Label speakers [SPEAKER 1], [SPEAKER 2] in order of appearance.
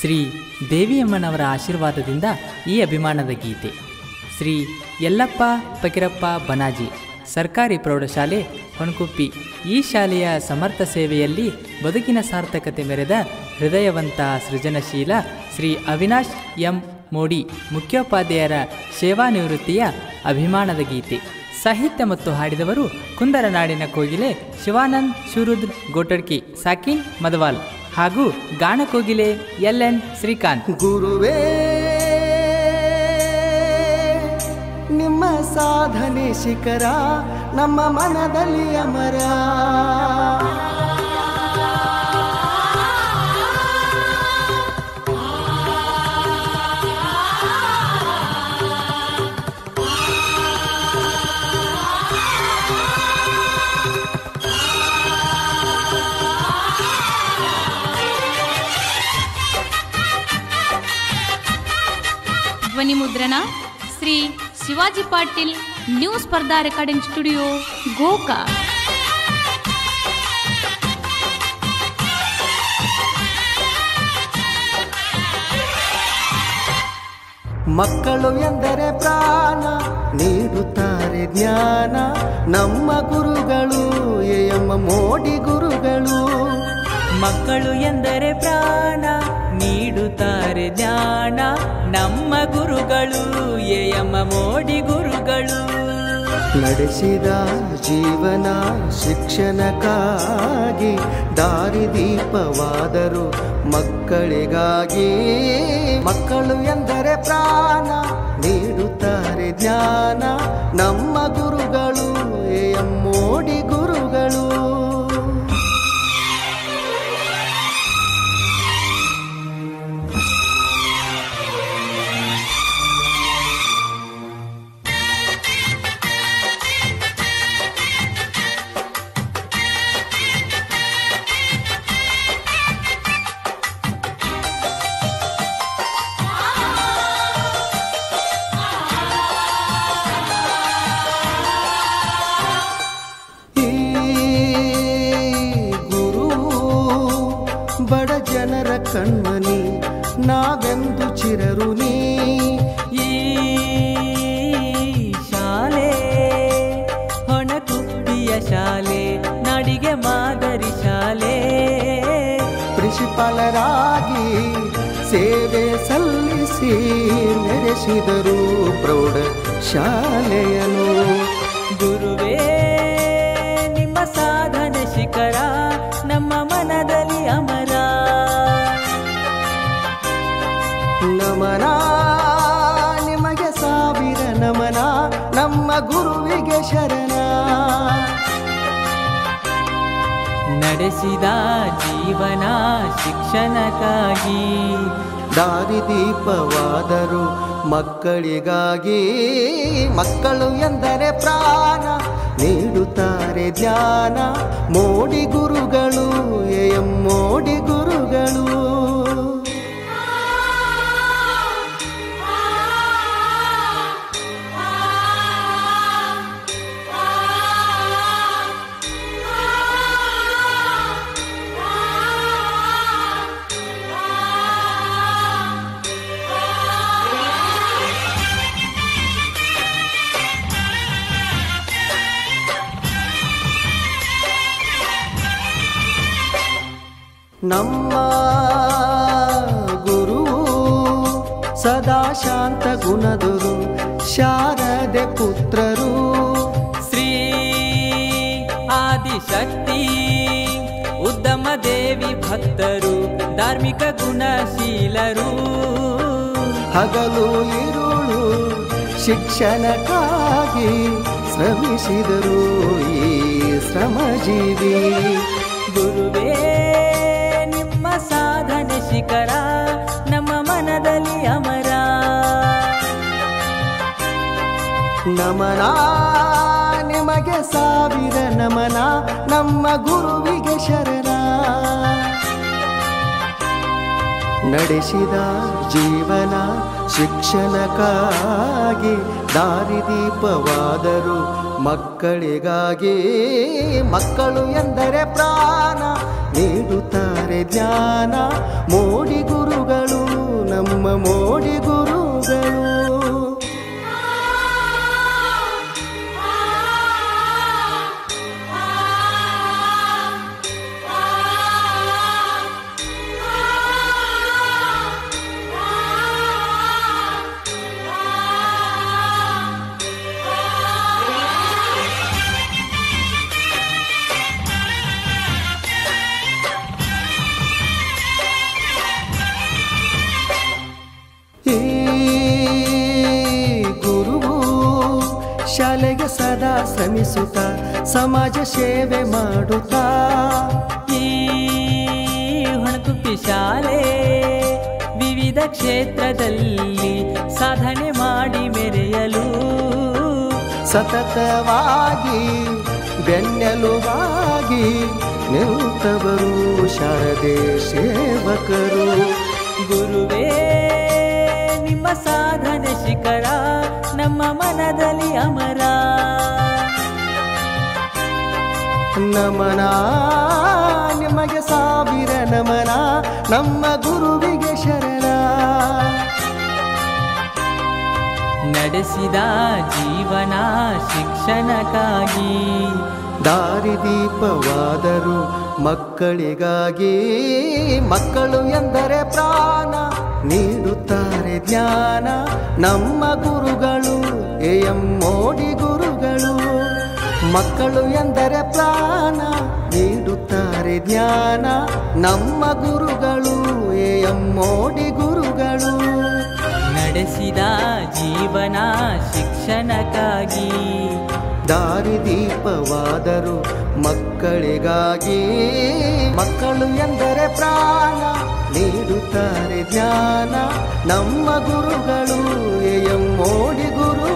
[SPEAKER 1] ಶ್ರೀ ದೇವಿಯಮ್ಮನವರ ಆಶೀರ್ವಾದದಿಂದ ಈ ಅಭಿಮಾನದ ಗೀತೆ. ಶ್ರೀ ಯಲ್ಲಪ್ಪ ಫಕೀರಪ್ಪ ಬನಾಜಿ ಸರ್ಕಾರಿ ಪ್ರೌಢಶಾಲೆ ಹೊಣಕುಪ್ಪಿ. ಈ ಶಾಲೆಯ ಸಮರ್ಥ ಸೇವೆಯಲ್ಲಿ ಬದುಕಿನ ಸಾರ್ಥಕತೆ ಮೆರೆದ ಹೃದಯವಂತ ಸೃಜನಶೀಲ ಶ್ರೀ ಅವಿನಾಶ್ ಎಂ ಮೋಡಿ ಮುಖ್ಯೋಪಾಧ್ಯಾಯರ ಸೇವಾ ನಿವೃತ್ತಿಯ ಅಭಿಮಾನದ ಗೀತೆ. ಸಾಹಿತ್ಯ ಮತ್ತು ಹಾಡಿದವರು ಕುಂದರನಾಡಿನ ಕೋಗಿಲೆ ಶಿವಾನಂದ್ ಶೂರುದ್ ಗೋಟಡ್ಕಿ, ಸಾಕಿನ್ ಮದವಾಲ್. ಹಾಗೂ ಗಾಣಕೋಗಿಲೆ ಎಲ್ ಎನ್ ಶ್ರೀಕಾಂತ್.
[SPEAKER 2] ಗುರುವೇ ನಿಮ್ಮ ಸಾಧನೆ ಶಿಖರ ನಮ್ಮ ಮನದಲ್ಲಿ ಅಮರ.
[SPEAKER 3] ಧ್ವನಿ ಮುದ್ರಣ ಶ್ರೀ ಶಿವಾಜಿ ಪಾಟೀಲ್ ನ್ಯೂಸ್ ಸ್ಪರ್ಧಾ ರೆಕಾರ್ಡಿಂಗ್ ಸ್ಟುಡಿಯೋ ಗೋಕಾ
[SPEAKER 2] ಮಕ್ಕಳು ಎಂದರೆ ಪ್ರಾಣ ನೀಡುತ್ತಾರೆ ಜ್ಞಾನ. ನಮ್ಮ ಗುರುಗಳು ಎಮ್ಮ ಮೋಡಿ ಗುರುಗಳು.
[SPEAKER 1] ಮಕ್ಕಳು ಎಂದರೆ ಪ್ರಾಣ ನೀಡುತ್ತಾರೆ ಜ್ಞಾನ ನಮ್ಮ ಗುರುಗಳು ಎಮ್ಮ ಮೋಡಿ ಗುರುಗಳು.
[SPEAKER 2] ನಡೆಸಿದ ಜೀವನ ಶಿಕ್ಷಣಕ್ಕಾಗಿ ದಾರಿದೀಪವಾದರು ಮಕ್ಕಳಿಗಾಗಿ. ಮಕ್ಕಳು ಎಂದರೆ ಪ್ರಾಣ, ನೀಡುತ್ತಾರೆ ಜ್ಞಾನ, ನಮ್ಮ ಗುರುಗಳು ಎಮ್ಮೋಡಿ ಗುರುಗಳು ಕಣ್ಮನಿ ನಾವೆಂದು ಚಿರರು ನೀ?
[SPEAKER 1] ಈ ಶಾಲೆ ಹೊಣಕುಪ್ಪಿಯ ಶಾಲೆ ನಡಿಗೆ ಮಾದರಿ ಶಾಲೆ.
[SPEAKER 2] ಪ್ರಿನ್ಸಿಪಾಲರಾಗಿ ಸೇವೆ ಸಲ್ಲಿಸಿ ನಡೆಸಿದರು ಪ್ರೌಢ ಶಾಲೆಯನು
[SPEAKER 1] ಗುರುವೇ ನಡೆಸಿದ ಜೀವನ ಶಿಕ್ಷಣಕ್ಕಾಗಿ.
[SPEAKER 2] ದಾರಿದೀಪವಾದರು ಮಕ್ಕಳಿಗಾಗಿ ಮಕ್ಕಳು ಎಂದರೆ ಪ್ರಾಣ ನೀಡುತ್ತಾರೆ ಜ್ಞಾನ ಮೋಡಿ ನಮ್ಮ ಗುರು ಸದಾ ಶಾಂತ ಗುಣದುರು, ಶಾರದೆ ಪುತ್ರರು.
[SPEAKER 1] ಶ್ರೀ ಆದಿಶಕ್ತಿ ಉದ್ದಮ ದೇವಿ ಭಕ್ತರು, ಧಾರ್ಮಿಕ ಗುಣಶೀಲರು.
[SPEAKER 2] ಹಗಲು ಇರುಳು ಶಿಕ್ಷಣಕ್ಕಾಗಿ ಶ್ರಮಿಸಿದರು ಈ ಶ್ರಮಜೀವಿ.
[SPEAKER 1] ಗುರುವೇ ಸಾಧನೆ ಶಿಖರ, ನಮ್ಮ ಮನದಲ್ಲಿ ಅಮರ.
[SPEAKER 2] ನಮನ, ನಿಮಗೆ ಸಾವಿರ ನಮನ, ನಮ್ಮ ಗುರುವಿಗೆ ಶರಣ. ನಡೆಸಿದ ಜೀವನ ಶಿಕ್ಷಣಕ್ಕಾಗಿ ದಾರಿದೀಪವಾದರು ಮಕ್ಕಳಿಗಾಗಿ, ಮಕ್ಕಳು ಎಂದರೆ ಪ್ರಾಣ ಮಾಡ್ತಾರೆ ಧ್ಯಾನ ಮೋಡಿ ಗುರುಗಳು ನಮ್ಮ ಮೋಡಿ ಗುರುಗಳು. ಸದಾ ಶ್ರಮಿಸುತ್ತ ಸಮಾಜ ಸೇವೆ ಮಾಡುತ್ತಾ.
[SPEAKER 1] ಈ ಹೊಣಕುಪ್ಪಿ ಶಾಲೆ ವಿವಿಧ ಕ್ಷೇತ್ರದಲ್ಲಿ ಸಾಧನೆ ಮಾಡಿ ಮೆರೆಯಲು.
[SPEAKER 2] ಸತತವಾಗಿ ಬೆನ್ನೆಲುವಾಗಿ ನಿಂತವರು ಶಾರದೆ ಸೇವಕರು.
[SPEAKER 1] ಗುರುವೇ ನಿಮ್ಮ ಸಾಧನೆ ಶಿಖರ ನಮ್ಮ ಮನದಲ್ಲಿ ಅಮರ.
[SPEAKER 2] ನಮನ ನಿಮಗೆ ಸಾವಿರ ನಮನ ನಮ್ಮ ಗುರುವಿಗೆ ಶರಣ.
[SPEAKER 1] ನಡೆಸಿದ ಜೀವನ ಶಿಕ್ಷಣಕ್ಕಾಗಿ.
[SPEAKER 2] ದಾರಿದೀಪವಾದರು ಮಕ್ಕಳಿಗಾಗಿ ಮಕ್ಕಳು ಎಂದರೆ ಪ್ರಾಣ ನೀಡುತ್ತಾರೆ ಜ್ಞಾನ ನಮ್ಮ ಗುರುಗಳು ಎಂ ಮೋಡಿ ಗುರುಗಳು ಮಕ್ಕಳು ಎಂದರೆ ಪ್ರಾಣ ನೀಡುತ್ತಾರೆ ಜ್ಞಾನ. ನಮ್ಮ ಗುರುಗಳು ಎಂ ಮೋಡಿ ಗುರುಗಳು.
[SPEAKER 1] ನಡೆಸಿದ ಜೀವನ ಶಿಕ್ಷಣಕ್ಕಾಗಿ.
[SPEAKER 2] ದಾರಿದೀಪವಾದರು ಮಕ್ಕಳಿಗಾಗಿ ಮಕ್ಕಳು ಎಂದರೆ ಪ್ರಾಣ ನೀಡುತ್ತಾರೆ ಧ್ಯಾನ ನಮ್ಮ ಗುರುಗಳು ಎಂ ಮೋಡಿ ಗುರು